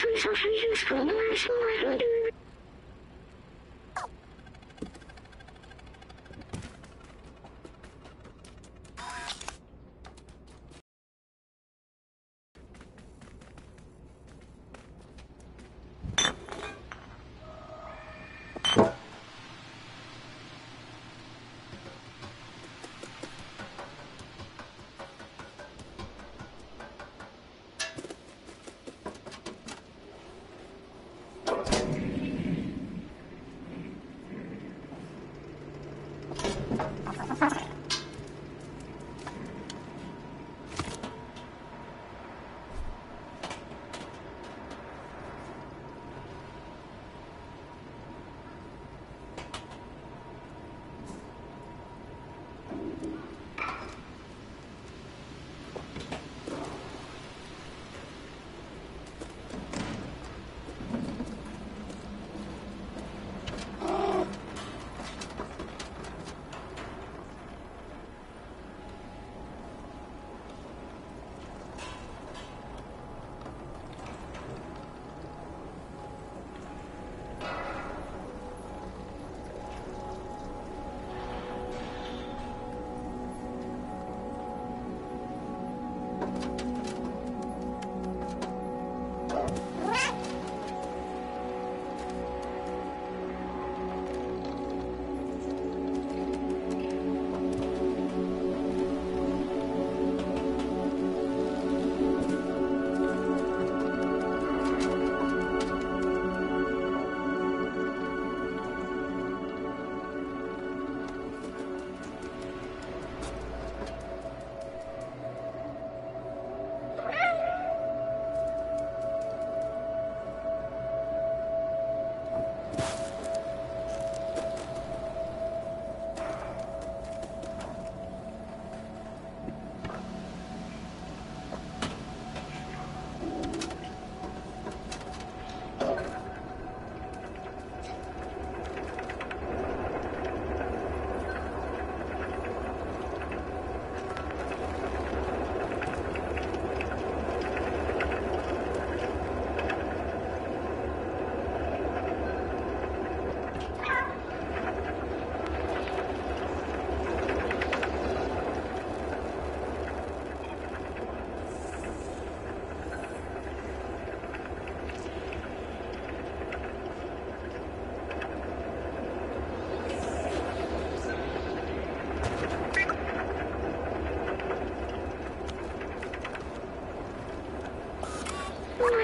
from social use for international livelihood.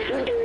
Do, do, do.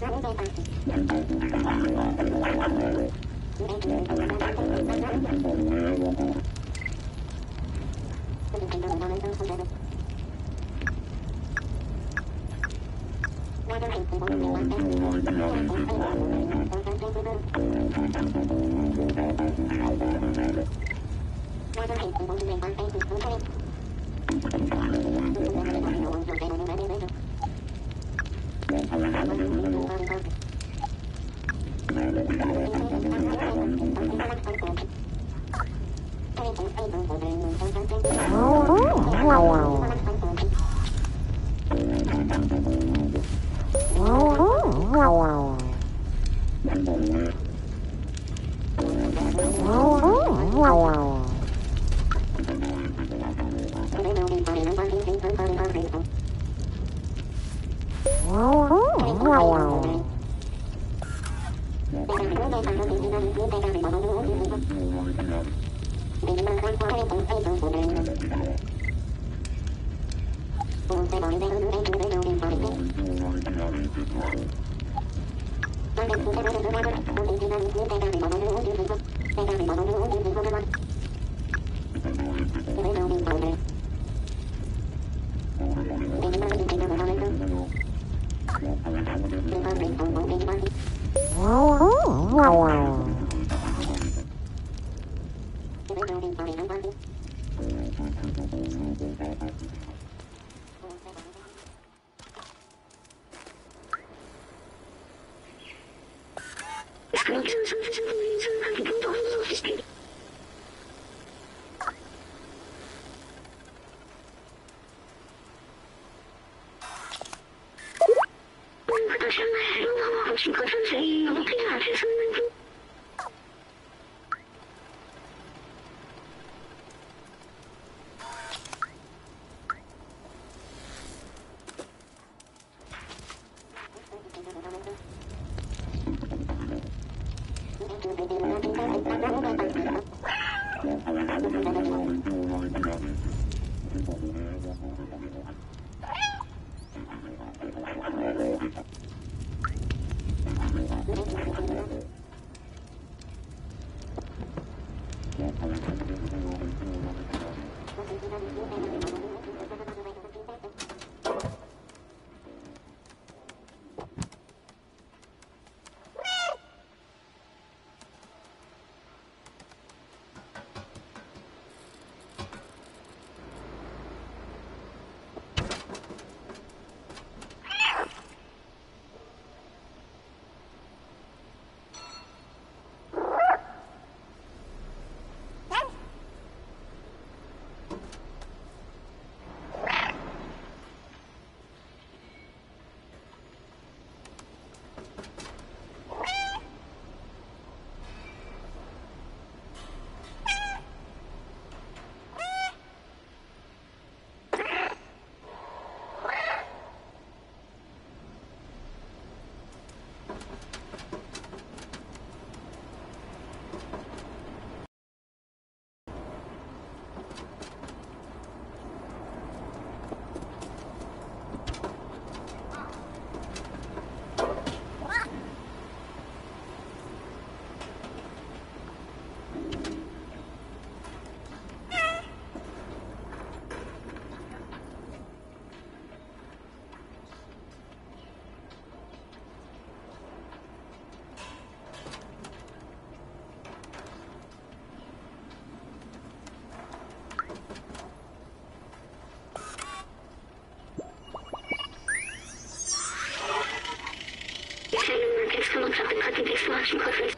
Thank you. 他们长得肯定比斯旺逊克帅。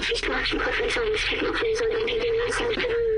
office to action preference on this technology on the media people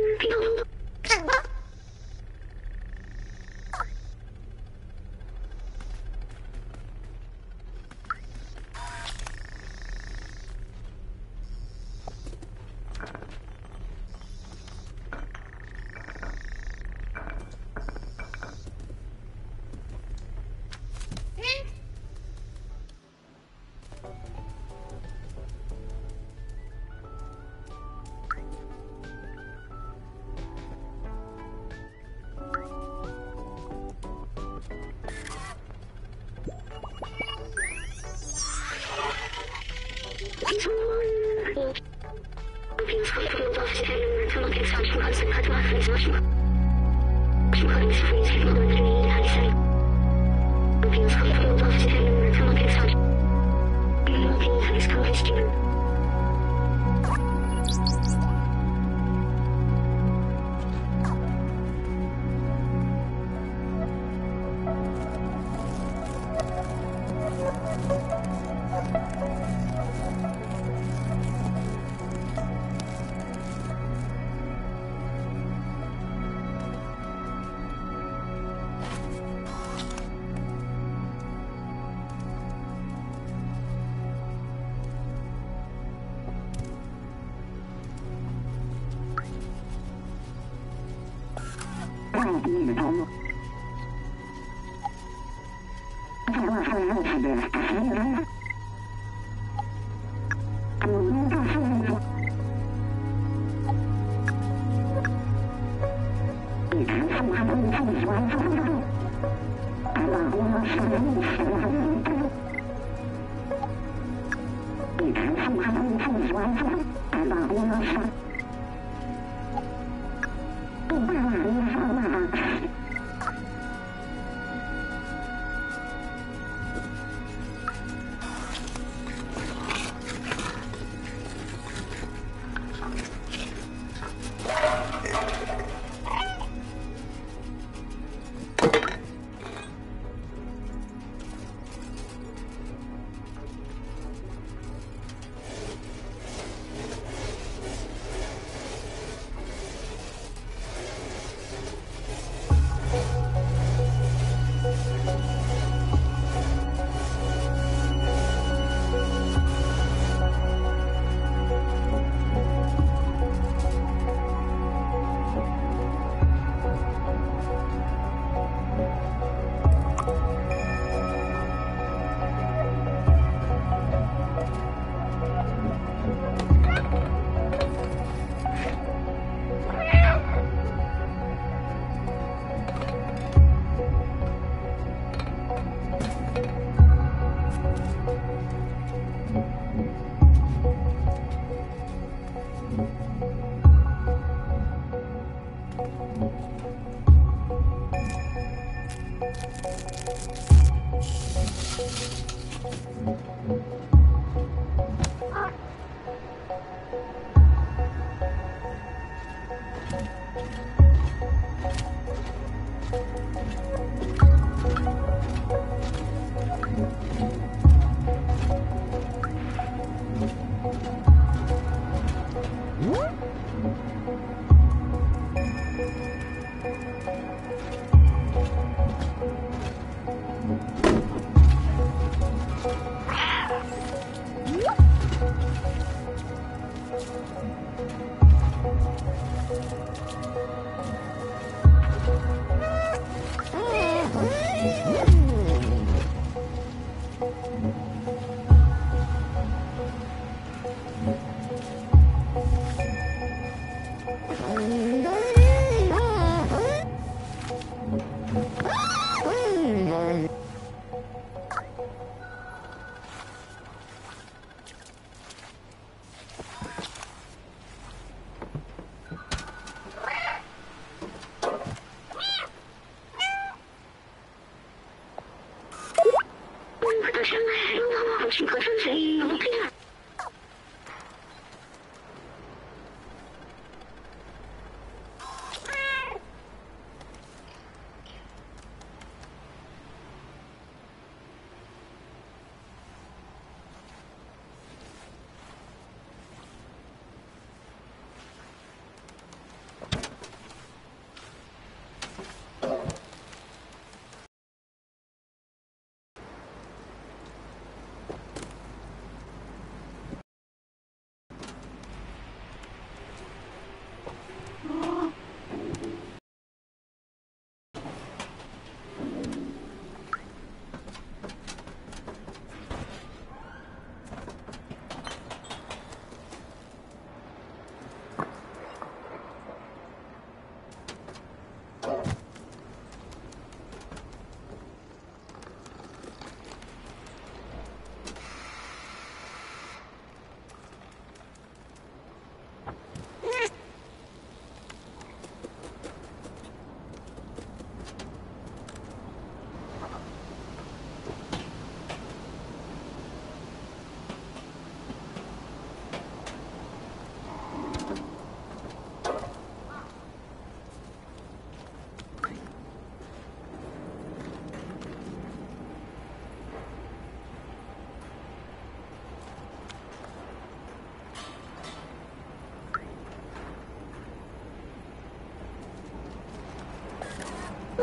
Thank you.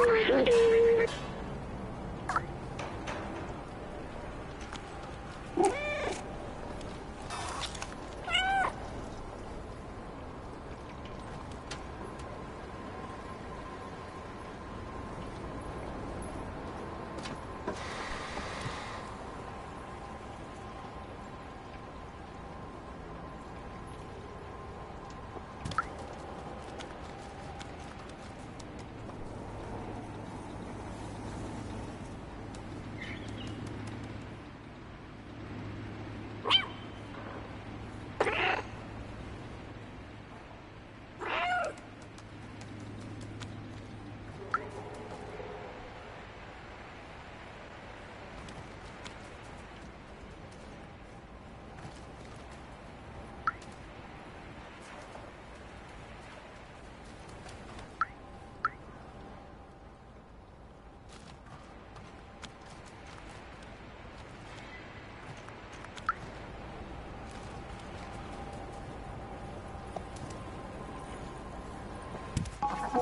Good.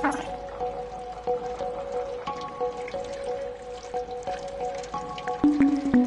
thank you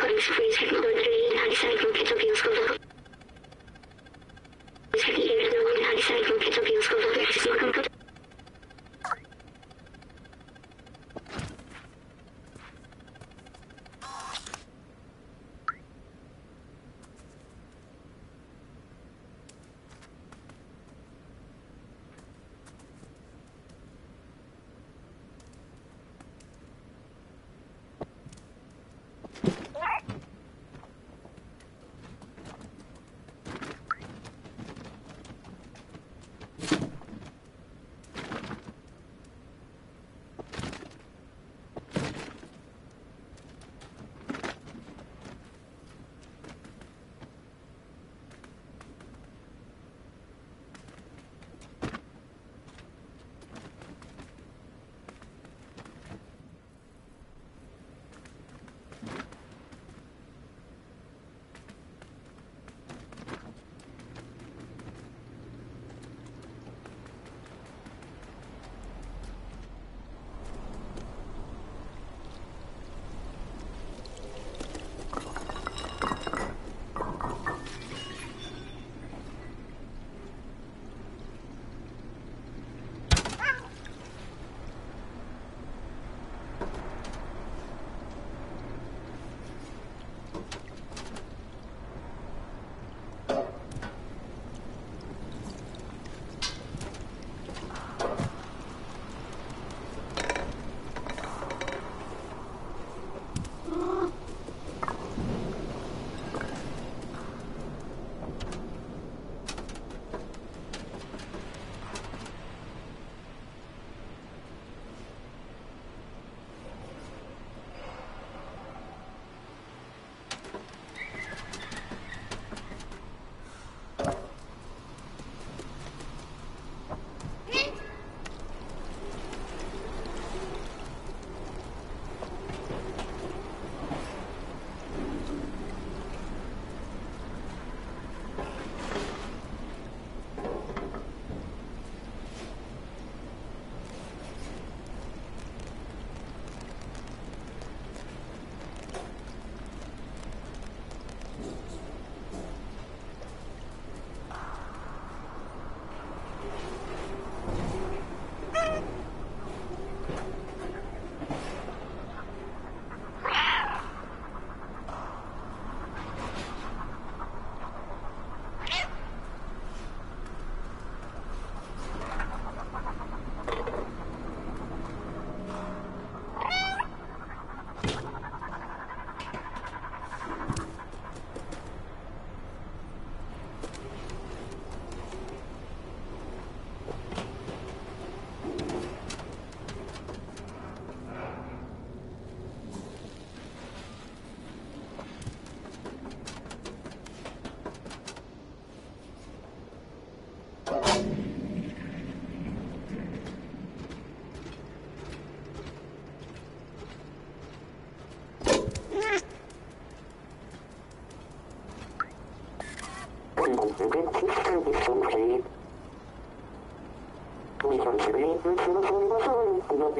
Chory swoje sekundary i halisajką pieczowiązkowo. Seki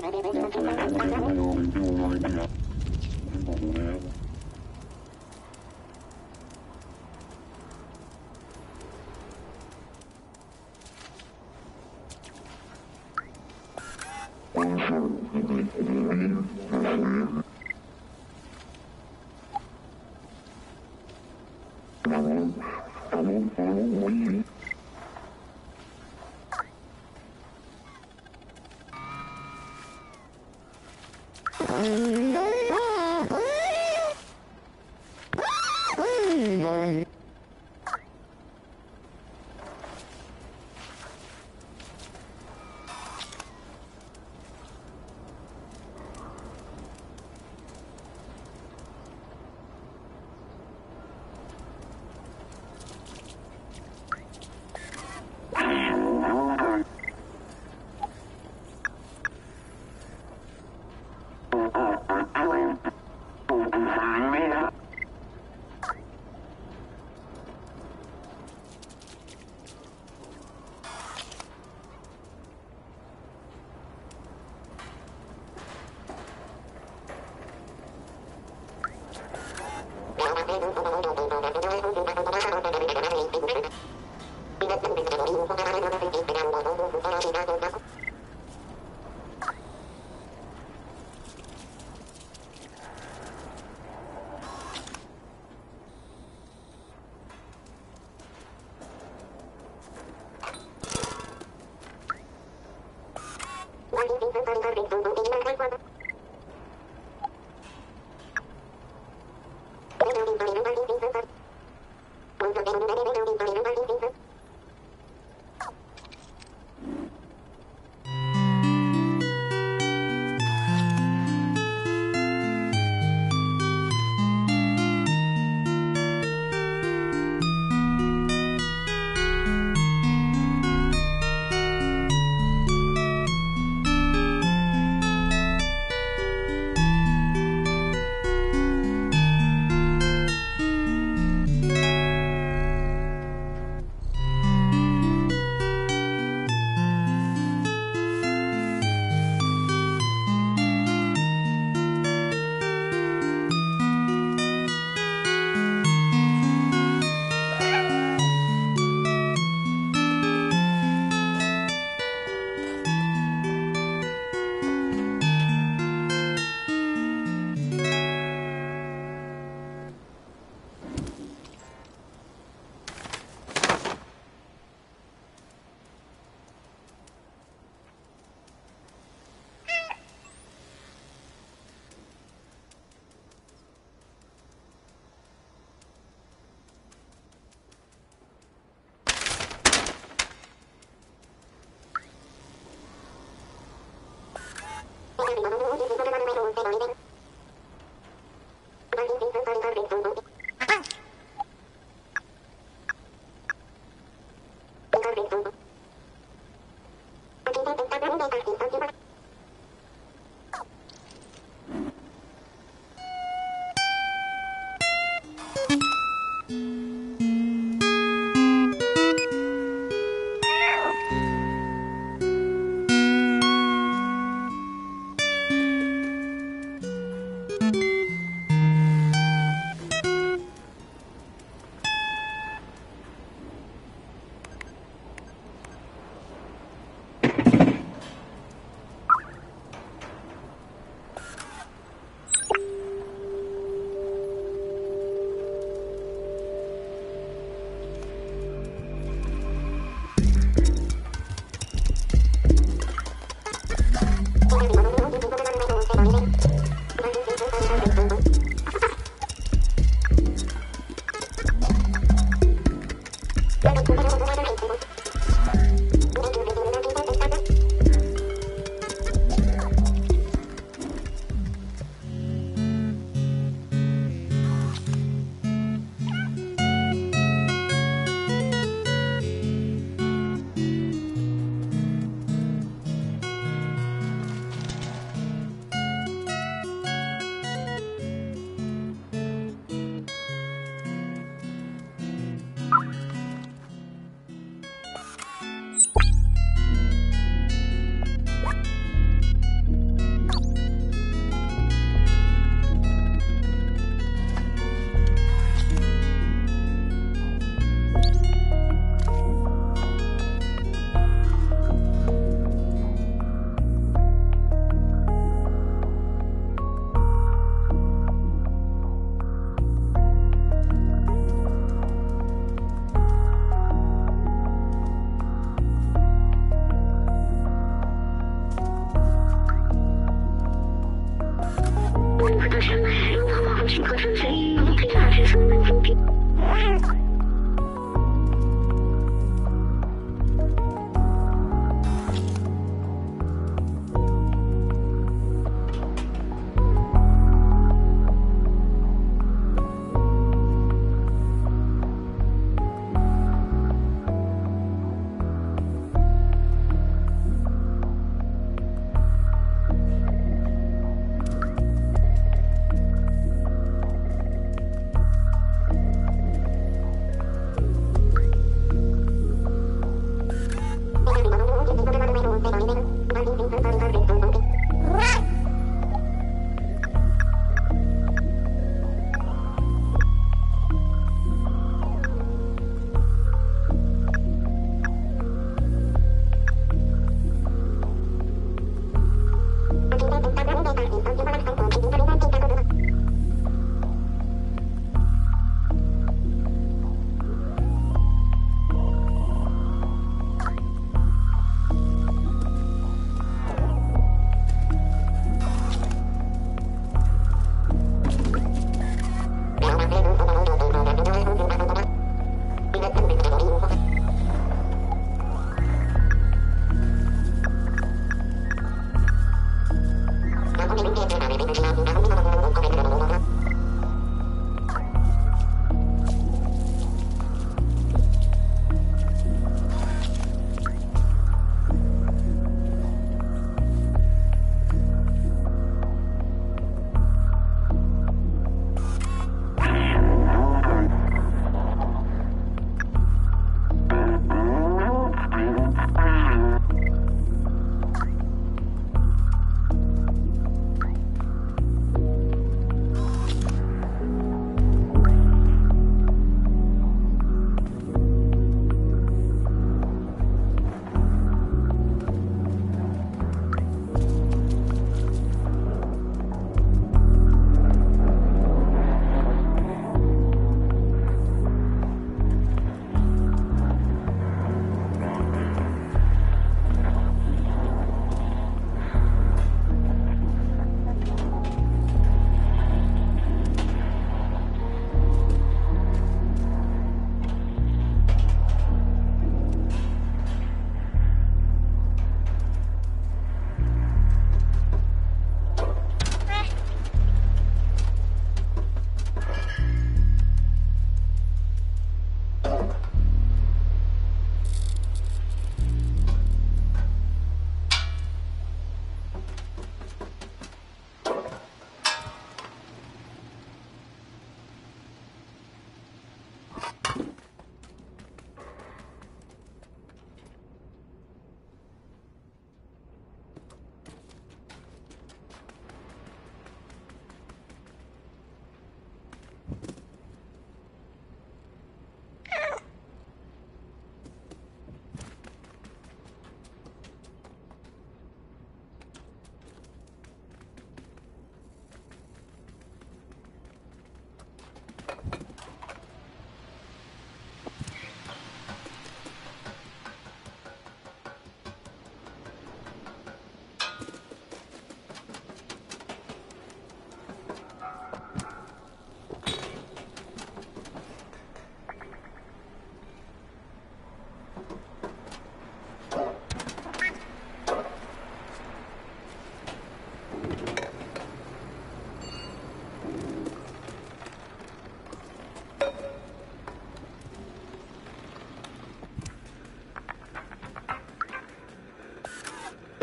ちょっと待って待って待って待って待って待って待って待って待って。自分で頑張ってもらえないと思うんだけどね。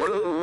Thank you.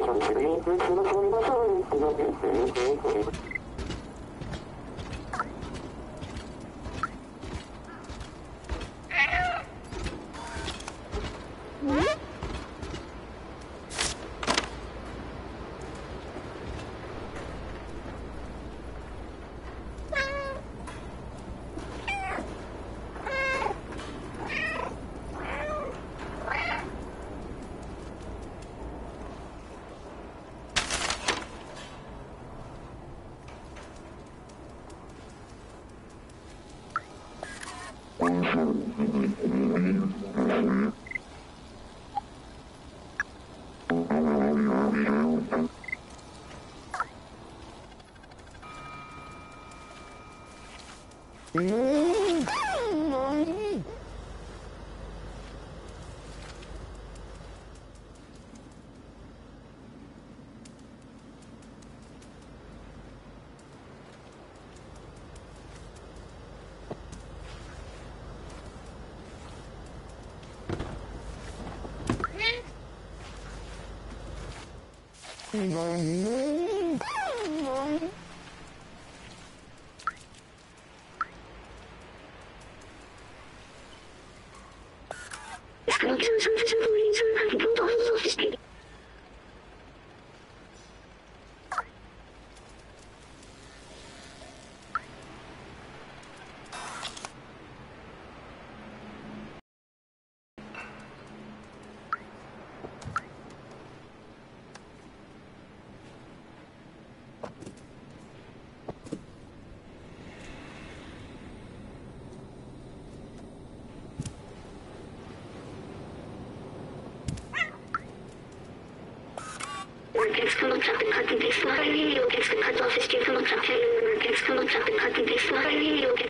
すぐそこに座ってください。Escalão Come up something cutting this slide, you get cut off his come something, workers come up something cutting this slide, you get.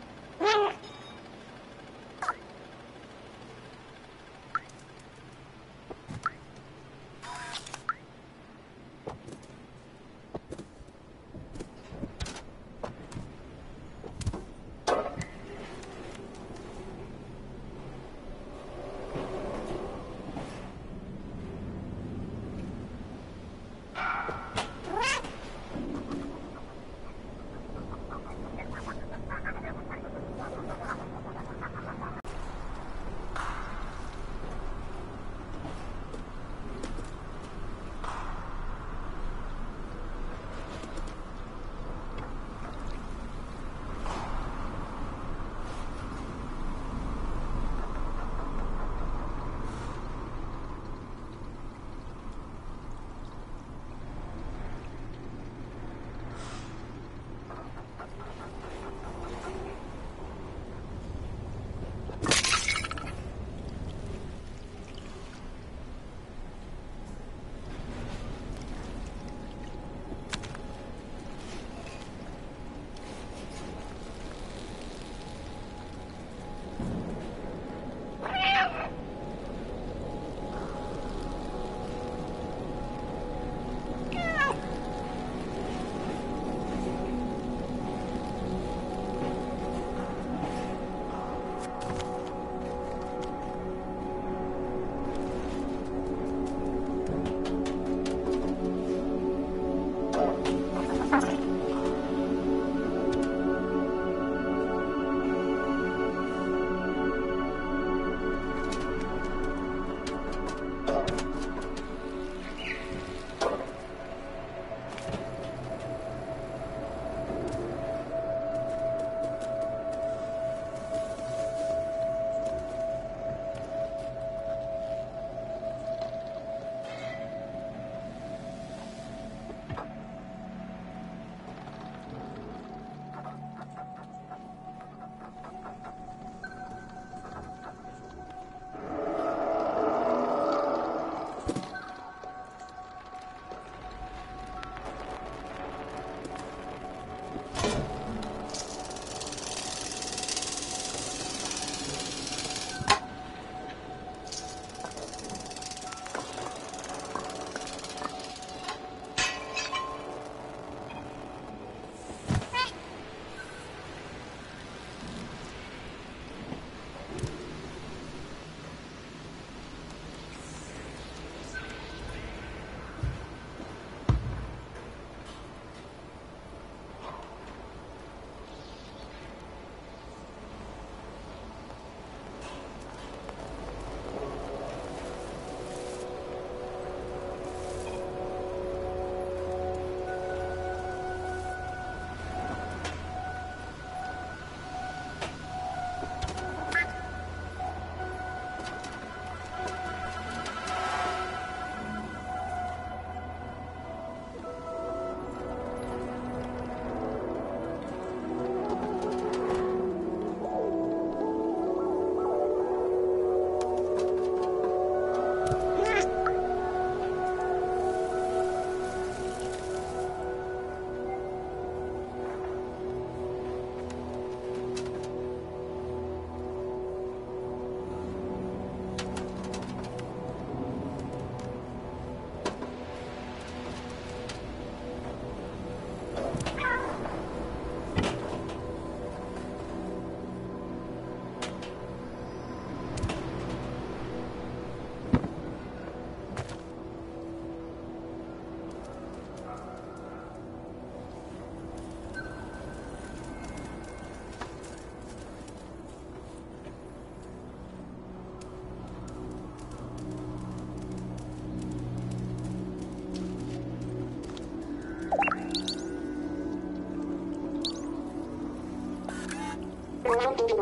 Peter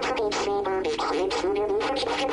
Puppet Saber becoming to the music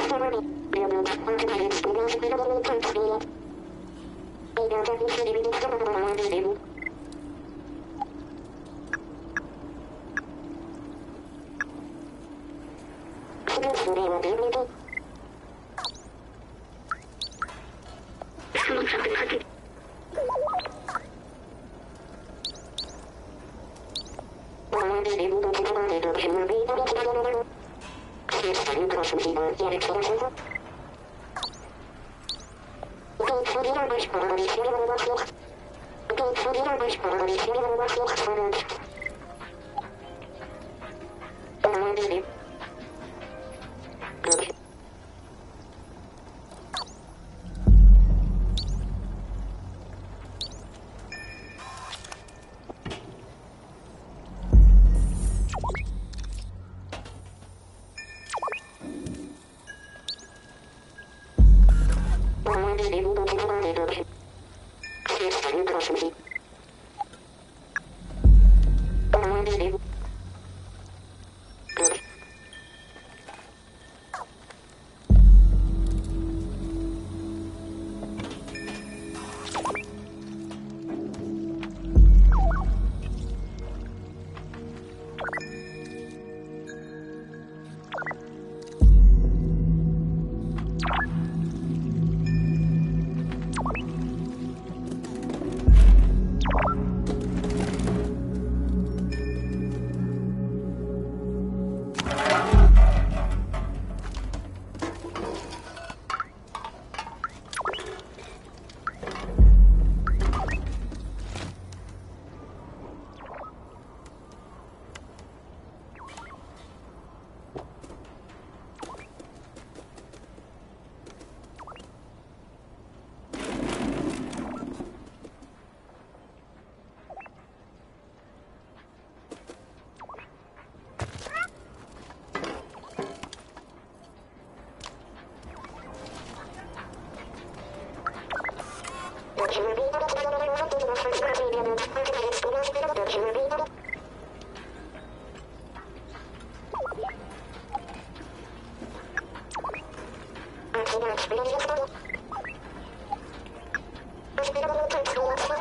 Thank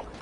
you.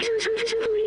以上、ちゃんと。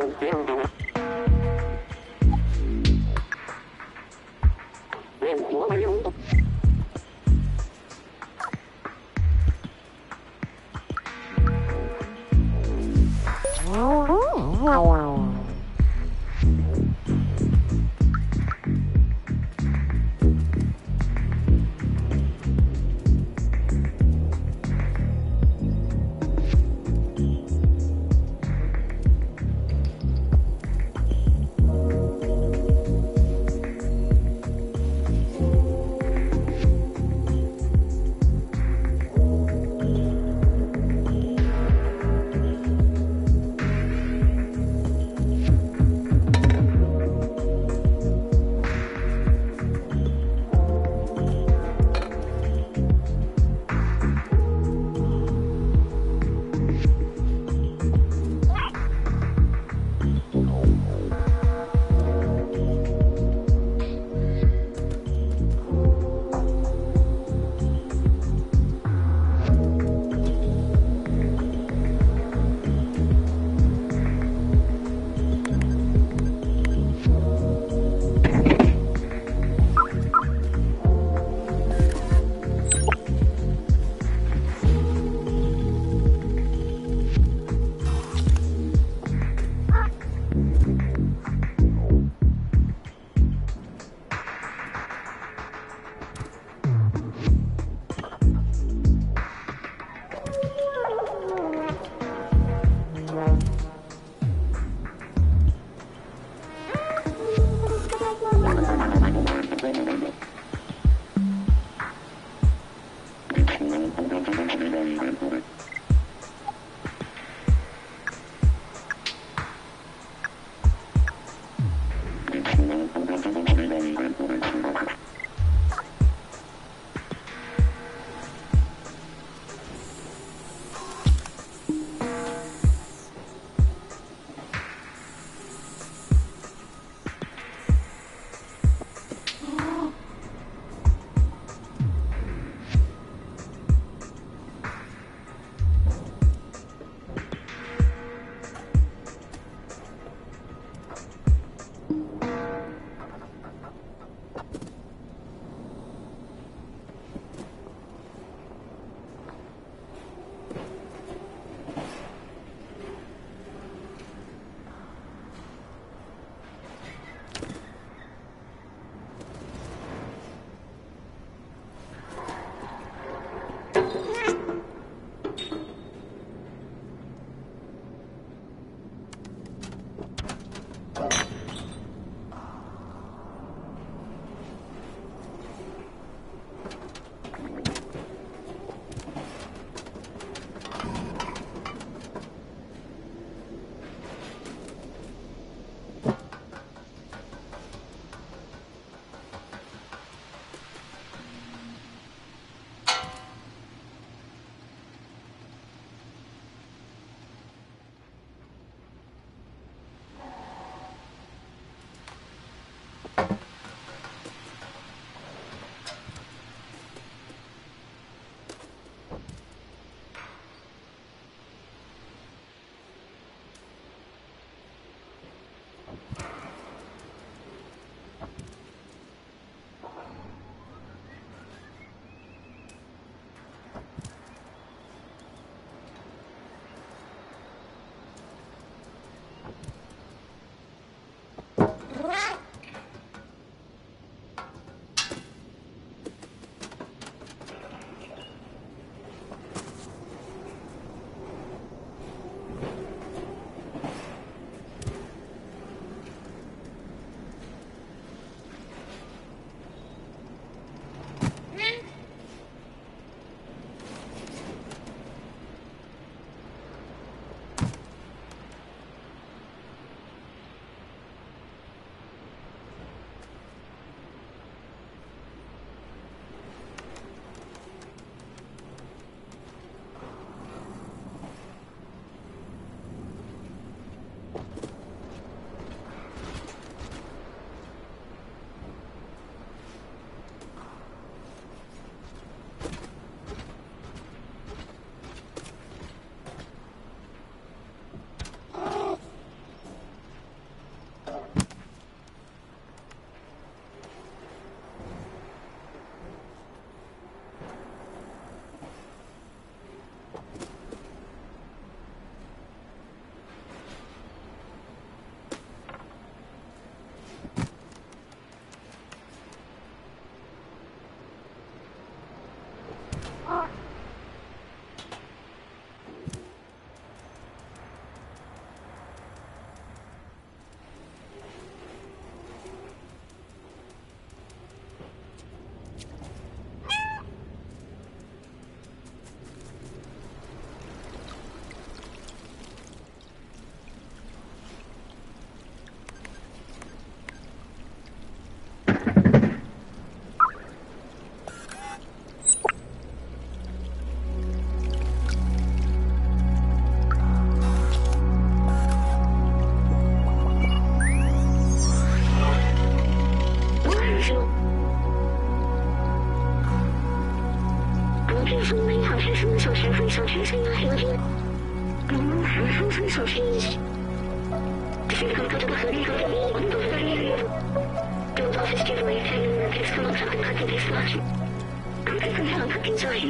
Entendo. 说，不是说没有是什么小学分手，学生要，你们男生分手是。这个这个和那个我都是在一起，就保持这种一天，这个什么啥的，他肯定，他肯定是垃圾，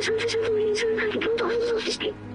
上说这些都没意义真的你不懂。我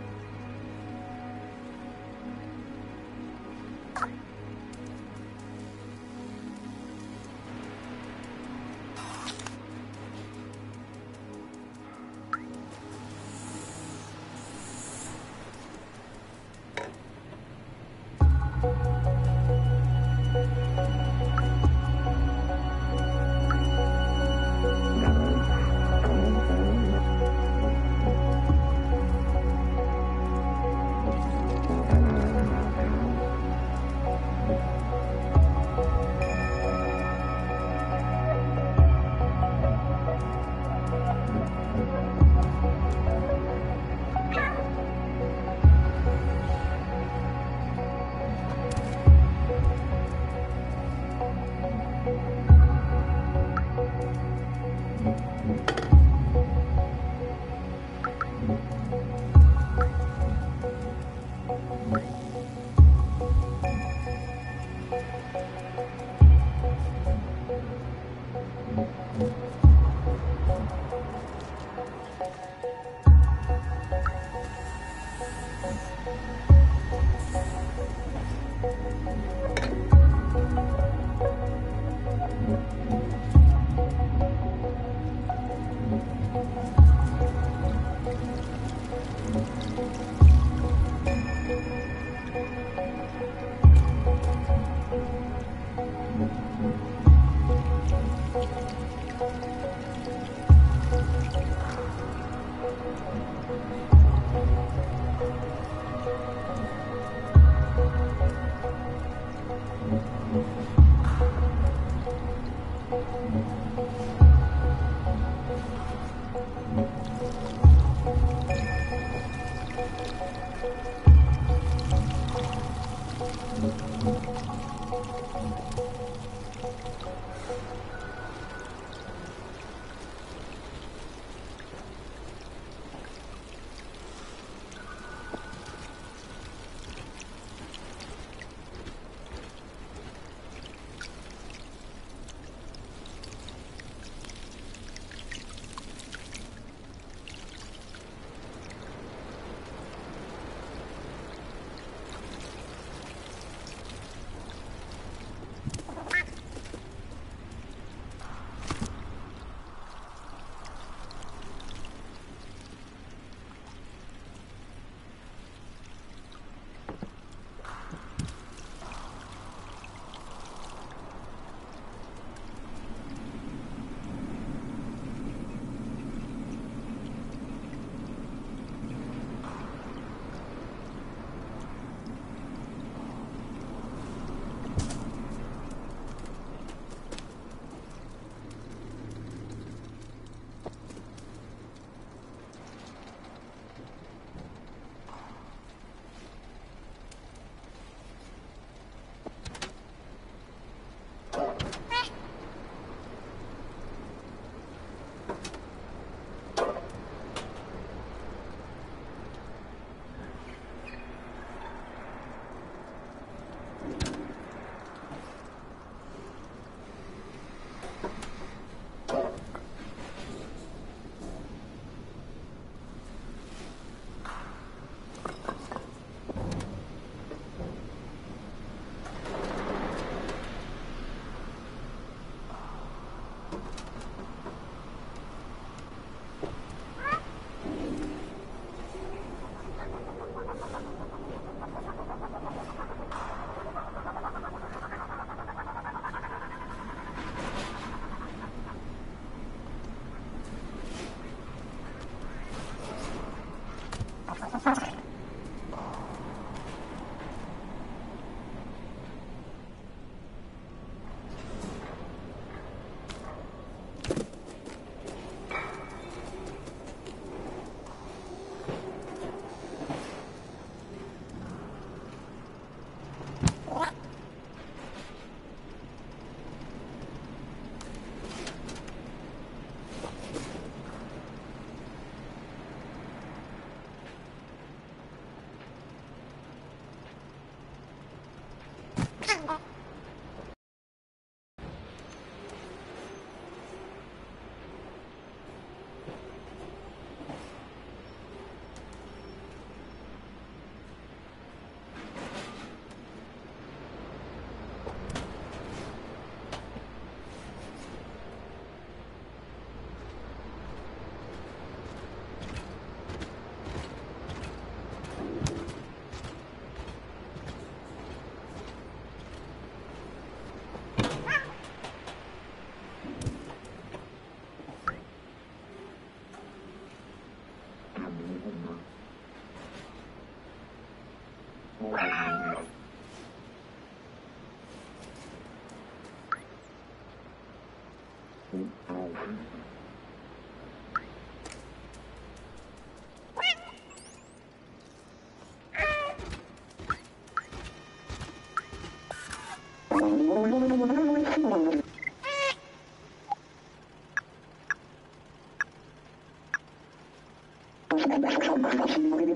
岡島さん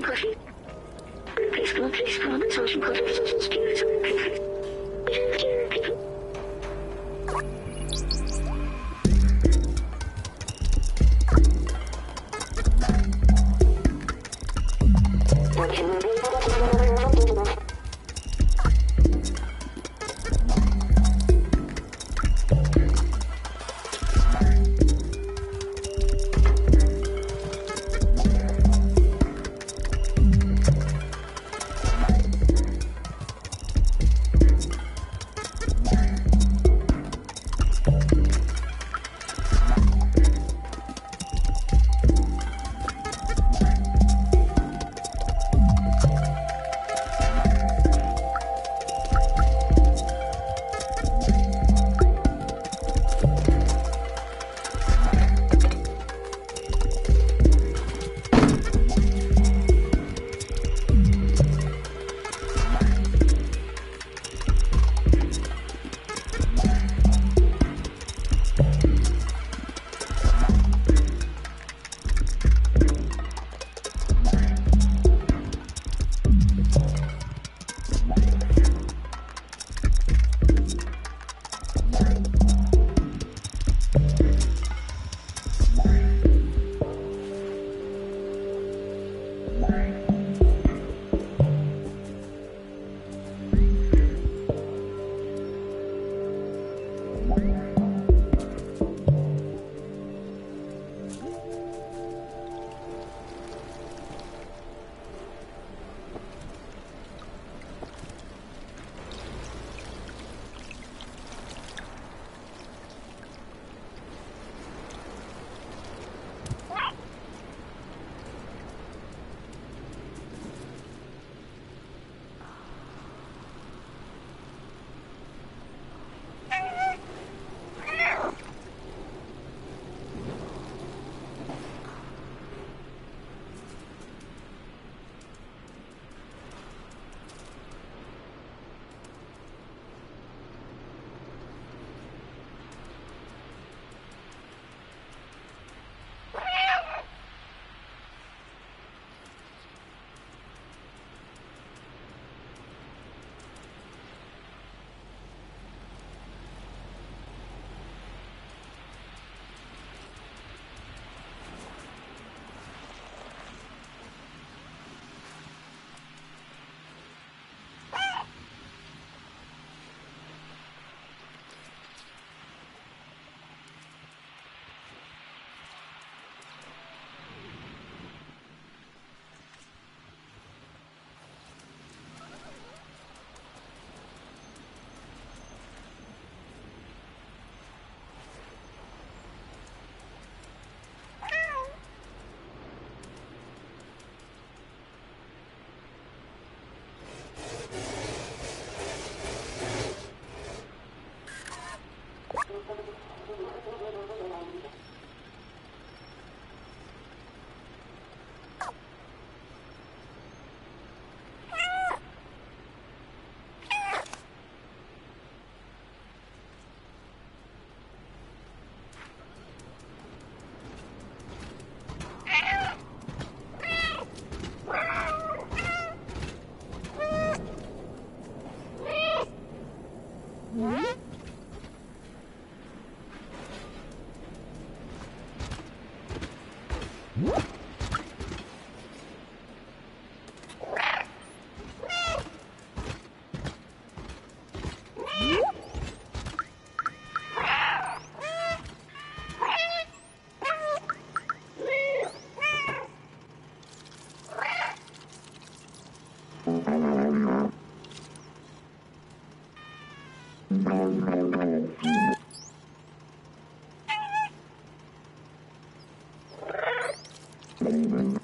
push, push. Amen.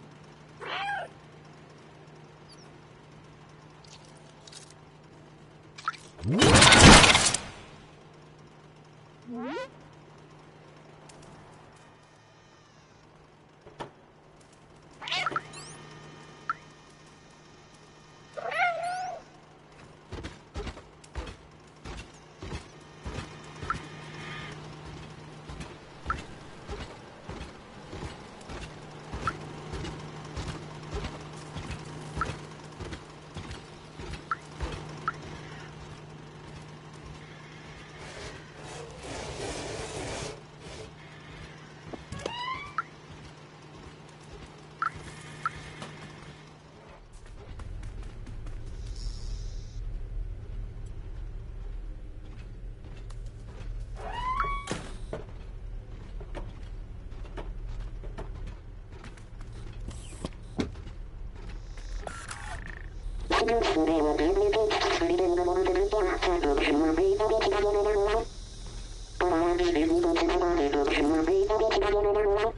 Thank you.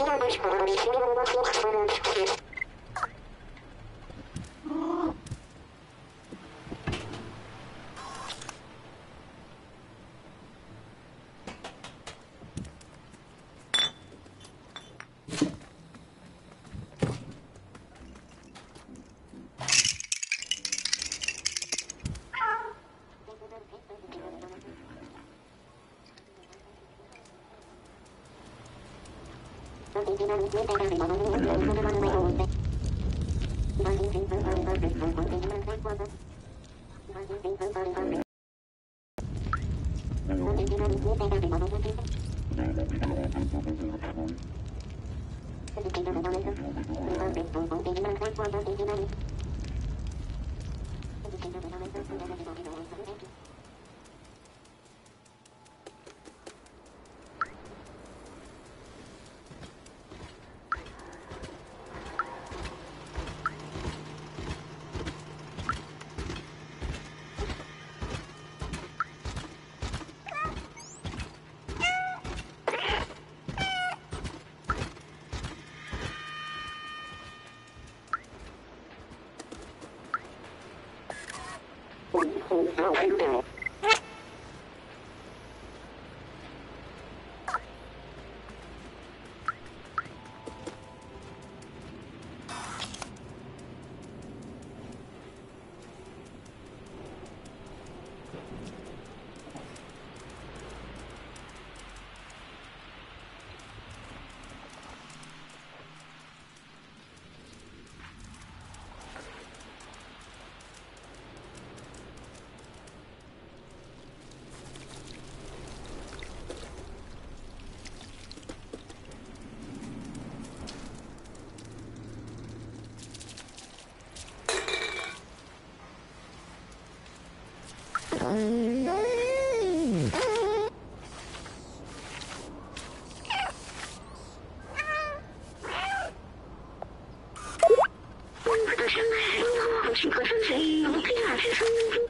Мира дочь Бога, Михаила Бога, Фух, Фарад, Фест. Thank you. un, un, un, un, 啊，好幸福啊，三婶，我们可以俩去。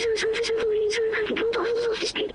这些东西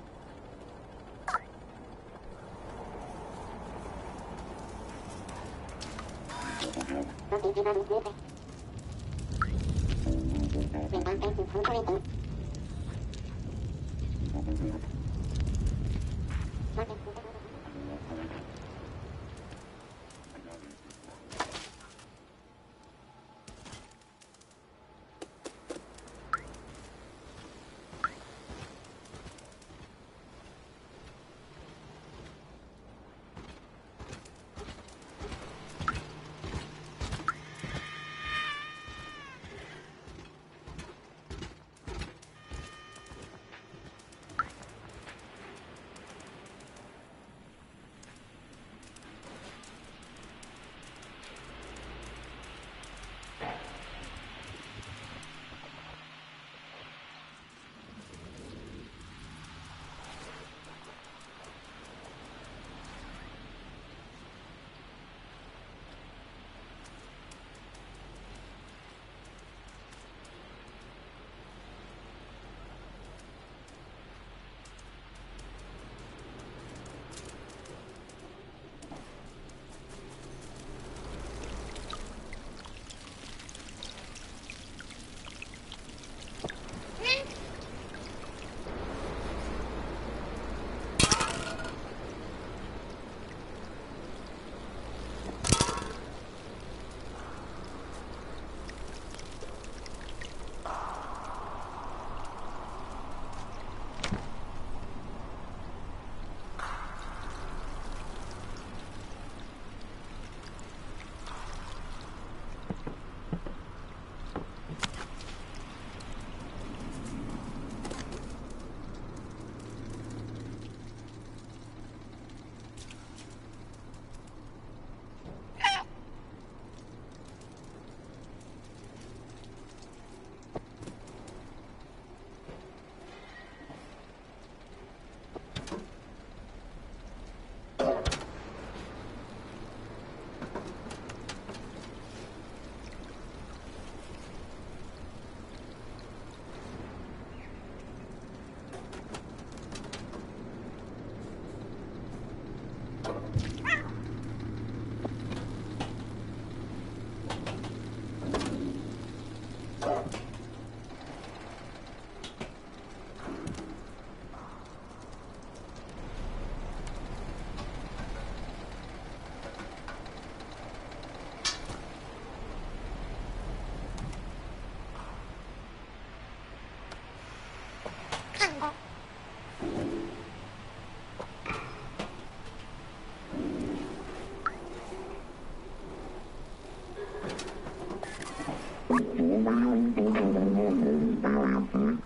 thẳng có Thank you.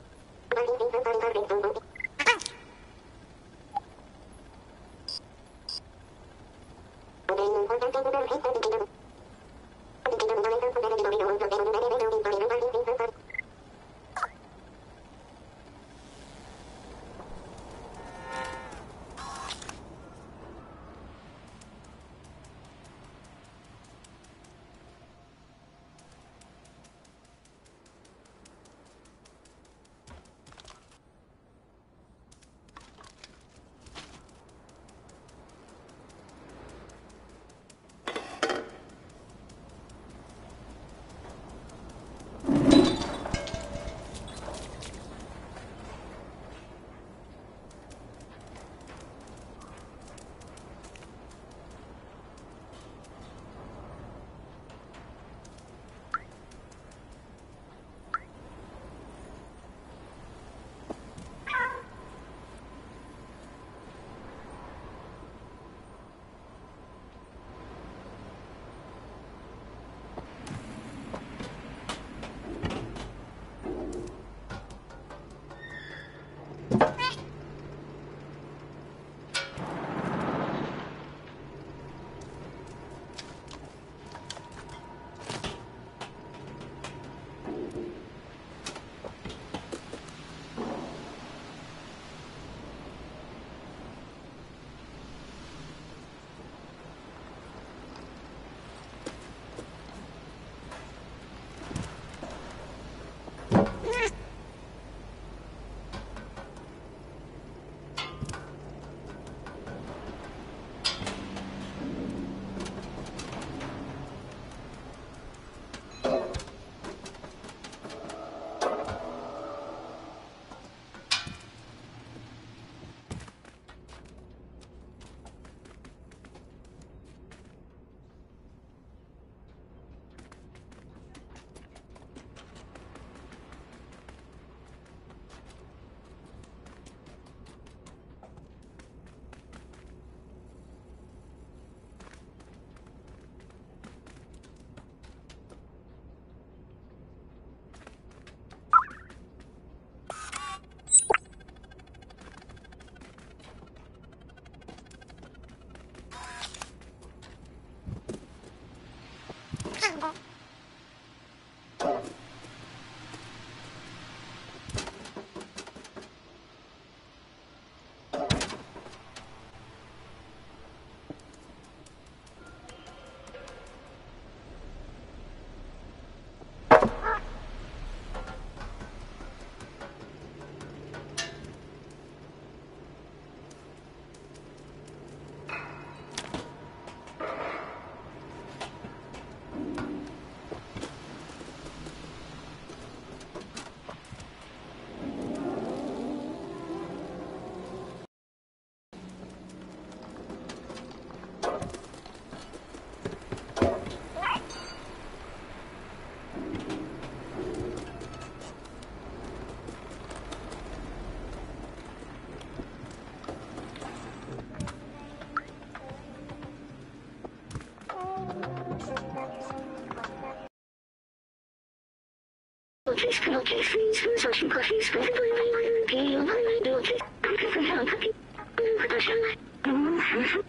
I'm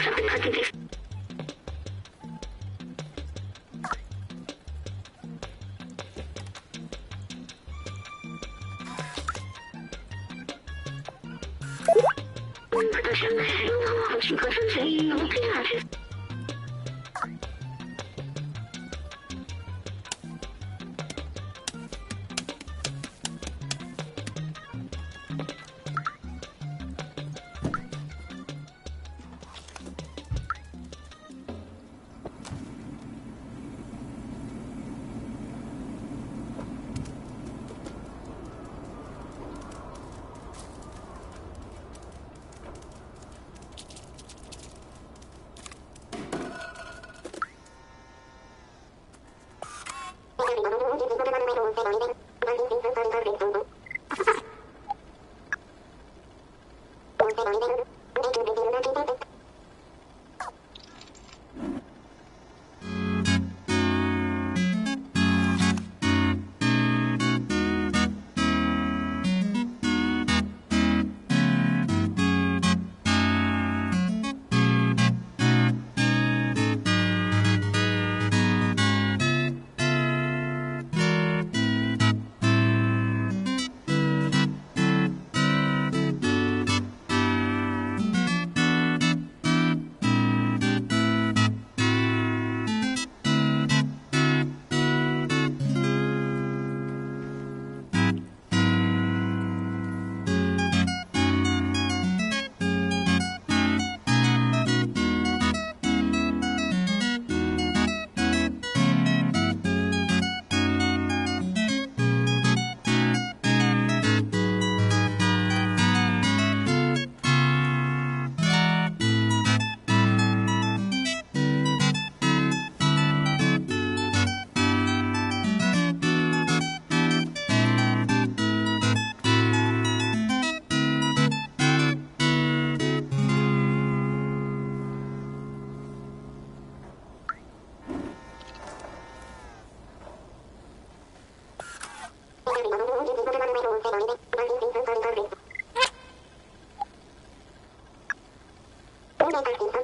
私 Thank you.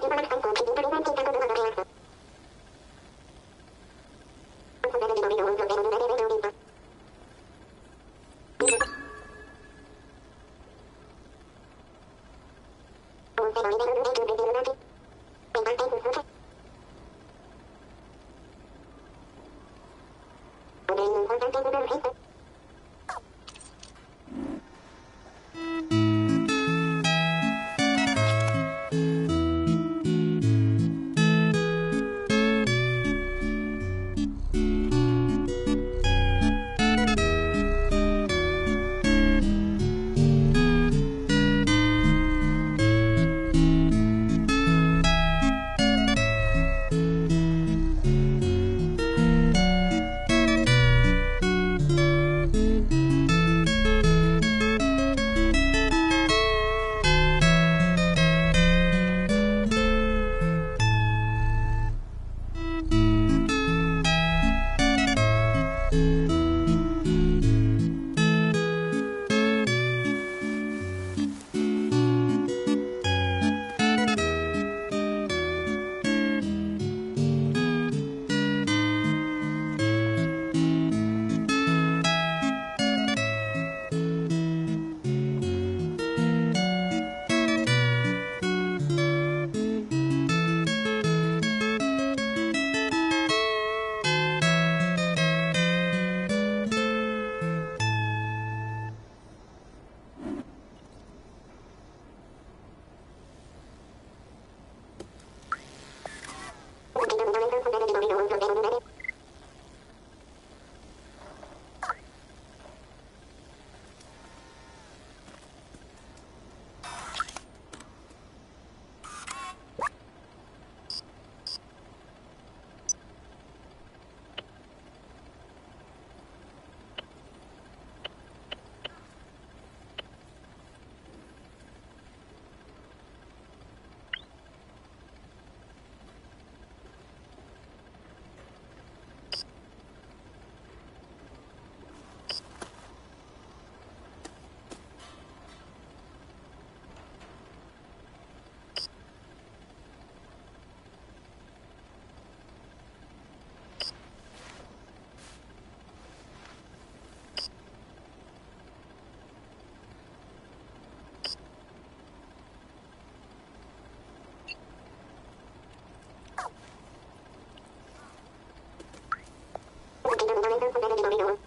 マリオン。